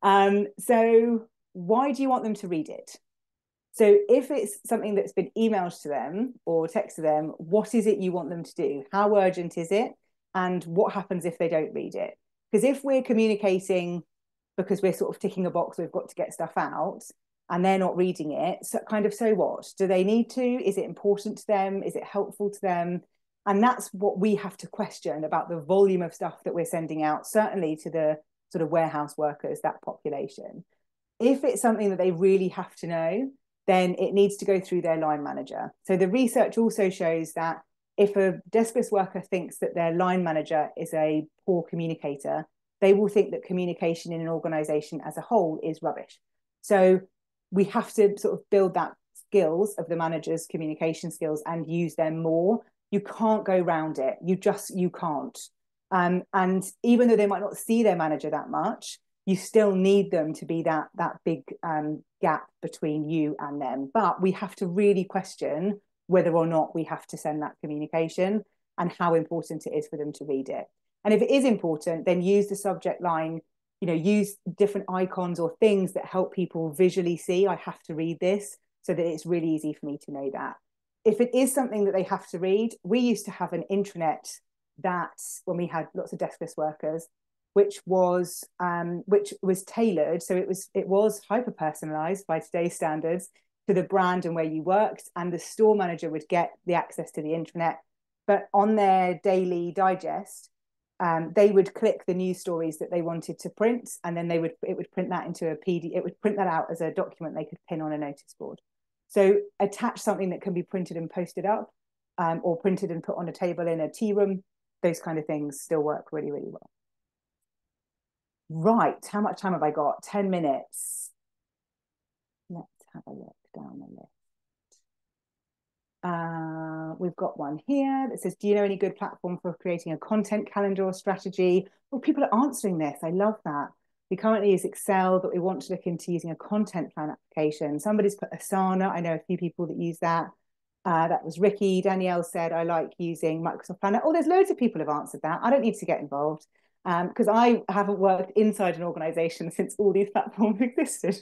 Um, so, why do you want them to read it? So if it's something that's been emailed to them or texted to them, what is it you want them to do? How urgent is it? And what happens if they don't read it? Because if we're communicating because we're sort of ticking a box, we've got to get stuff out, and they're not reading it, so kind of so what? Do they need to? Is it important to them? Is it helpful to them? And that's what we have to question about the volume of stuff that we're sending out, certainly to the sort of warehouse workers, that population. If it's something that they really have to know, then it needs to go through their line manager. So the research also shows that if a deskless worker thinks that their line manager is a poor communicator, they will think that communication in an organization as a whole is rubbish. So we have to sort of build that skills of the manager's communication skills and use them more. You can't go around it. You just you can't. Um, and even though they might not see their manager that much, you still need them to be that that big um, gap between you and them. But we have to really question whether or not we have to send that communication and how important it is for them to read it. And if it is important, then use the subject line, you know, use different icons or things that help people visually see, I have to read this, so that it's really easy for me to know that. If it is something that they have to read, we used to have an intranet that when we had lots of deskless workers which was um, which was tailored. So it was it was hyper personalized by today's standards to the brand and where you worked, and the store manager would get the access to the intranet. But on their daily digest, um, they would click the news stories that they wanted to print, and then they would it would print that into a PD. It would print that out as a document they could pin on a notice board. So attach something that can be printed and posted up, um, or printed and put on a table in a tea room. Those kind of things still work really really well. Right, how much time have I got? 10 minutes. Let's have a look down the list. Uh, we've got one here that says, do you know any good platform for creating a content calendar or strategy? Well, people are answering this. I love that. We currently use Excel, but we want to look into using a content plan application. Somebody's put Asana. I know a few people that use that. Uh, that was Ricky. Danielle said, I like using Microsoft Planner. Oh, there's loads of people have answered that. I don't need to get involved because um, I haven't worked inside an organization since all these platforms existed.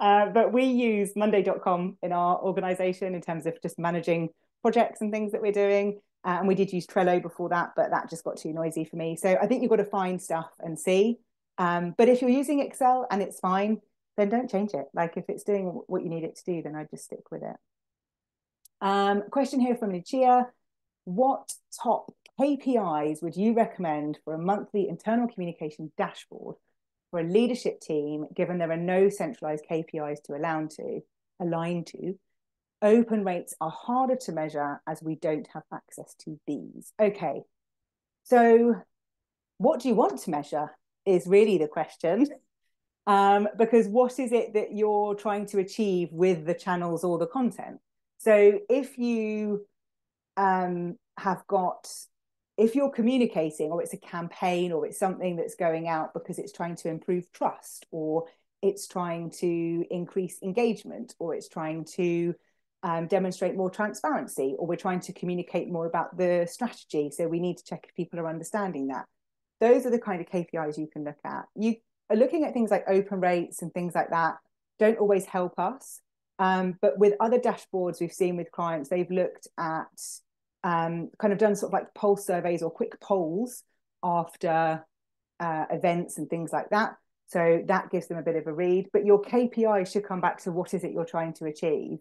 Uh, but we use monday.com in our organization in terms of just managing projects and things that we're doing. Uh, and we did use Trello before that, but that just got too noisy for me. So I think you've got to find stuff and see. Um, but if you're using Excel and it's fine, then don't change it. Like if it's doing what you need it to do, then I just stick with it. Um, question here from Lucia. What top KPIs would you recommend for a monthly internal communication dashboard for a leadership team, given there are no centralized KPIs to align to, align to? Open rates are harder to measure as we don't have access to these. Okay, so what do you want to measure is really the question. Um, because what is it that you're trying to achieve with the channels or the content? So if you um, have got if you're communicating or it's a campaign or it's something that's going out because it's trying to improve trust or it's trying to increase engagement or it's trying to um, demonstrate more transparency, or we're trying to communicate more about the strategy. So we need to check if people are understanding that. Those are the kind of KPIs you can look at. You are looking at things like open rates and things like that don't always help us. Um, but with other dashboards we've seen with clients, they've looked at um, kind of done sort of like pulse surveys or quick polls after uh, events and things like that. So that gives them a bit of a read. But your KPI should come back to what is it you're trying to achieve.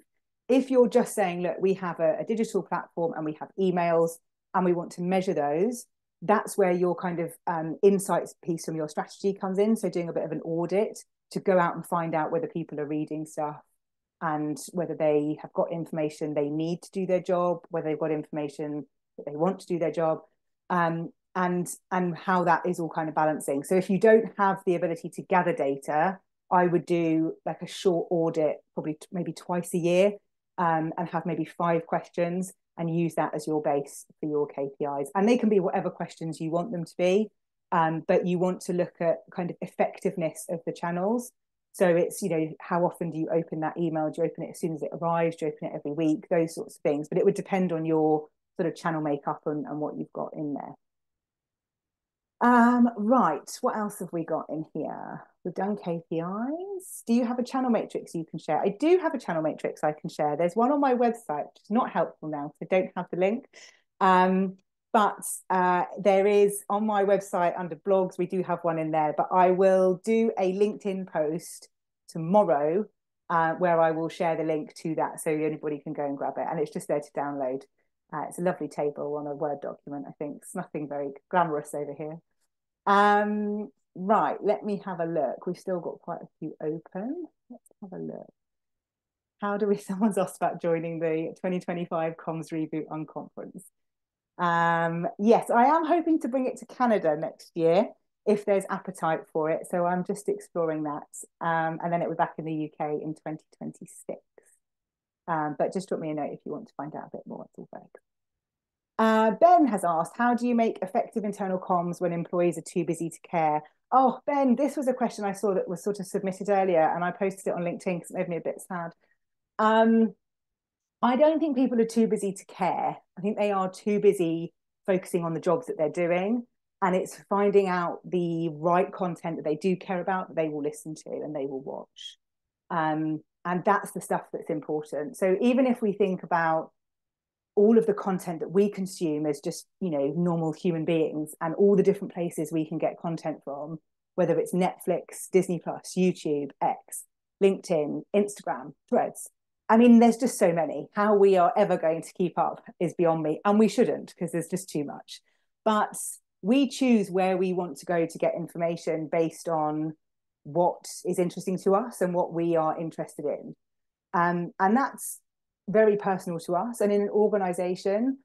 If you're just saying, look, we have a, a digital platform and we have emails and we want to measure those, that's where your kind of um, insights piece from your strategy comes in. So doing a bit of an audit to go out and find out whether people are reading stuff and whether they have got information they need to do their job, whether they've got information that they want to do their job. Um, and and how that is all kind of balancing. So if you don't have the ability to gather data, I would do like a short audit, probably t- maybe twice a year, um, and have maybe five questions and use that as your base for your KPIs. And they can be whatever questions you want them to be, um, but you want to look at kind of effectiveness of the channels. So it's you know how often do you open that email? Do you open it as soon as it arrives? Do you open it every week? Those sorts of things. But it would depend on your sort of channel makeup and, and what you've got in there. Um, right, what else have we got in here? We've done KPIs. Do you have a channel matrix you can share? I do have a channel matrix I can share. There's one on my website, which is not helpful now, so don't have the link. Um, but uh, there is on my website under blogs, we do have one in there, but I will do a LinkedIn post tomorrow uh, where I will share the link to that so anybody can go and grab it. And it's just there to download. Uh, it's a lovely table on a Word document, I think. It's nothing very glamorous over here. Um, right, let me have a look. We've still got quite a few open. Let's have a look. How do we, someone's asked about joining the 2025 Comms Reboot Unconference. Um, yes, I am hoping to bring it to Canada next year if there's appetite for it. So I'm just exploring that. Um, and then it be back in the UK in 2026. Um, but just drop me a note if you want to find out a bit more. It's all very uh, ben has asked, how do you make effective internal comms when employees are too busy to care? Oh, Ben, this was a question I saw that was sort of submitted earlier, and I posted it on LinkedIn because it made me a bit sad. Um, I don't think people are too busy to care. I think they are too busy focusing on the jobs that they're doing. And it's finding out the right content that they do care about, that they will listen to and they will watch. Um, and that's the stuff that's important. So even if we think about all of the content that we consume as just you know normal human beings and all the different places we can get content from whether it's netflix disney plus youtube x linkedin instagram threads i mean there's just so many how we are ever going to keep up is beyond me and we shouldn't because there's just too much but we choose where we want to go to get information based on what is interesting to us and what we are interested in um, and that's very personal to us. And in an organization,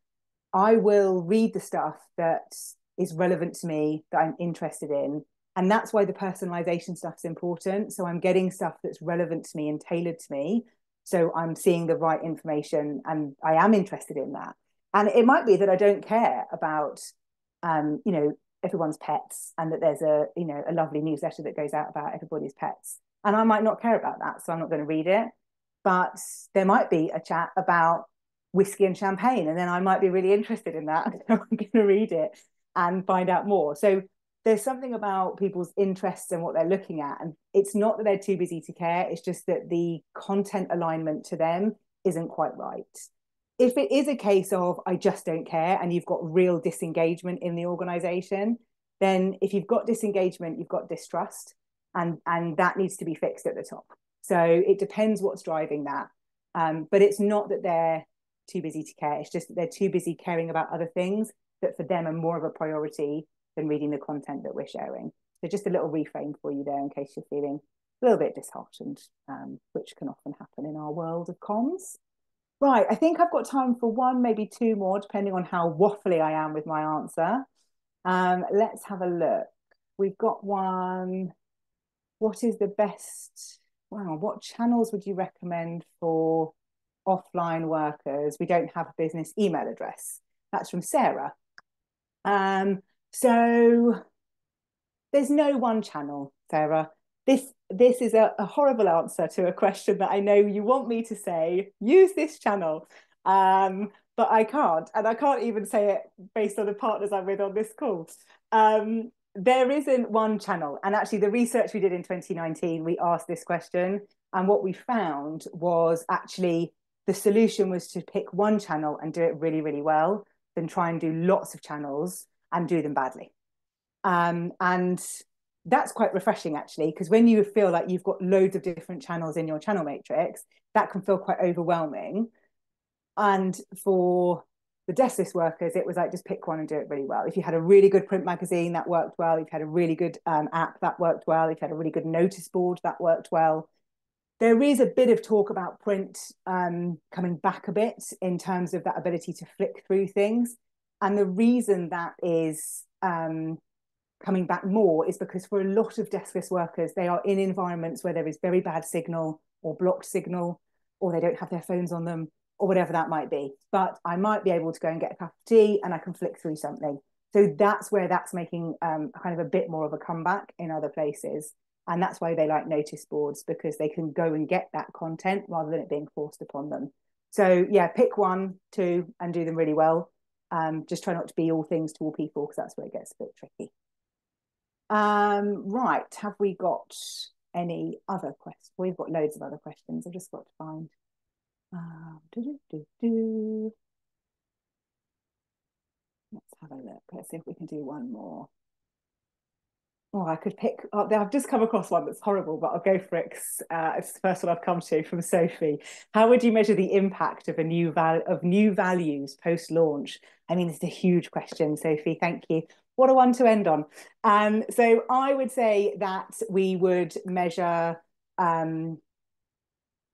I will read the stuff that is relevant to me, that I'm interested in. And that's why the personalization stuff is important. So I'm getting stuff that's relevant to me and tailored to me. So I'm seeing the right information and I am interested in that. And it might be that I don't care about, um, you know, everyone's pets and that there's a, you know, a lovely newsletter that goes out about everybody's pets. And I might not care about that. So I'm not going to read it but there might be a chat about whiskey and champagne, and then I might be really interested in that. I'm going to read it and find out more. So there's something about people's interests and what they're looking at, and it's not that they're too busy to care. It's just that the content alignment to them isn't quite right. If it is a case of I just don't care, and you've got real disengagement in the organization, then if you've got disengagement, you've got distrust, and and that needs to be fixed at the top. So it depends what's driving that. Um, but it's not that they're too busy to care. It's just that they're too busy caring about other things that for them are more of a priority than reading the content that we're sharing. So just a little reframe for you there in case you're feeling a little bit disheartened, um, which can often happen in our world of comms. Right, I think I've got time for one, maybe two more, depending on how waffly I am with my answer. Um, let's have a look. We've got one. What is the best wow, what channels would you recommend for offline workers? We don't have a business email address. That's from Sarah. Um, so there's no one channel, Sarah. this this is a, a, horrible answer to a question that I know you want me to say. Use this channel, um, but I can't, and I can't even say it based on the partners I'm with on this call. Um, there isn't one channel, and actually, the research we did in 2019, we asked this question, and what we found was actually the solution was to pick one channel and do it really, really well, than try and do lots of channels and do them badly. Um, and that's quite refreshing actually because when you feel like you've got loads of different channels in your channel matrix that can feel quite overwhelming. And for the deskless workers it was like just pick one and do it really well. If you had a really good print magazine that worked well. If you had a really good um, app that worked well. If you had a really good notice board that worked well. There is a bit of talk about print um, coming back a bit in terms of that ability to flick through things and the reason that is um, coming back more is because for a lot of deskless workers, they are in environments where there is very bad signal or blocked signal, or they don't have their phones on them, or whatever that might be. But I might be able to go and get a cup of tea and I can flick through something. So that's where that's making um, kind of a bit more of a comeback in other places. And that's why they like notice boards because they can go and get that content rather than it being forced upon them. So yeah, pick one, two, and do them really well. Um, just try not to be all things to all people because that's where it gets a bit tricky. Um, right, have we got any other questions? We've got loads of other questions. I've just got to find. Um, Let's have a look. Let's see if we can do one more. Oh, I could pick. Oh, I've just come across one that's horrible, but I'll go for it. Uh, it's the first one I've come to from Sophie. How would you measure the impact of a new val of new values post launch? I mean, it's a huge question, Sophie. Thank you what a one to end on. Um, so I would say that we would measure. Um,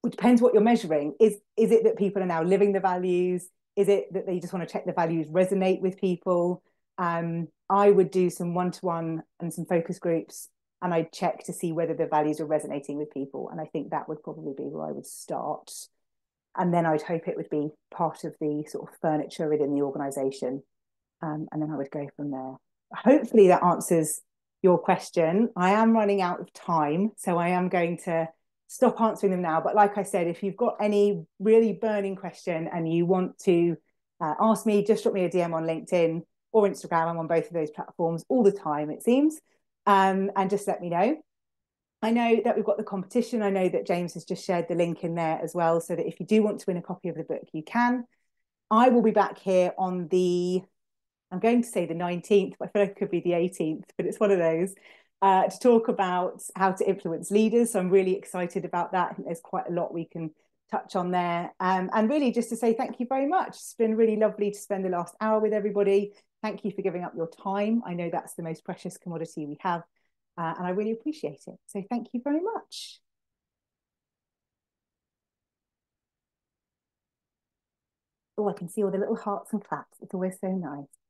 it depends what you're measuring. Is is it that people are now living the values? Is it that they just want to check the values resonate with people? Um, I would do some one to one and some focus groups, and I'd check to see whether the values are resonating with people. And I think that would probably be where I would start. And then I'd hope it would be part of the sort of furniture within the organisation. Um, and then I would go from there hopefully that answers your question. I am running out of time, so I am going to stop answering them now. But like I said, if you've got any really burning question and you want to uh, ask me, just drop me a DM on LinkedIn or Instagram. I'm on both of those platforms all the time, it seems. Um, and just let me know. I know that we've got the competition. I know that James has just shared the link in there as well, so that if you do want to win a copy of the book, you can. I will be back here on the I'm going to say the 19th, but I feel like it could be the 18th, but it's one of those, uh, to talk about how to influence leaders. So I'm really excited about that. There's quite a lot we can touch on there. Um, and really just to say thank you very much. It's been really lovely to spend the last hour with everybody. Thank you for giving up your time. I know that's the most precious commodity we have, uh, and I really appreciate it. So thank you very much. Oh, I can see all the little hearts and claps. It's always so nice.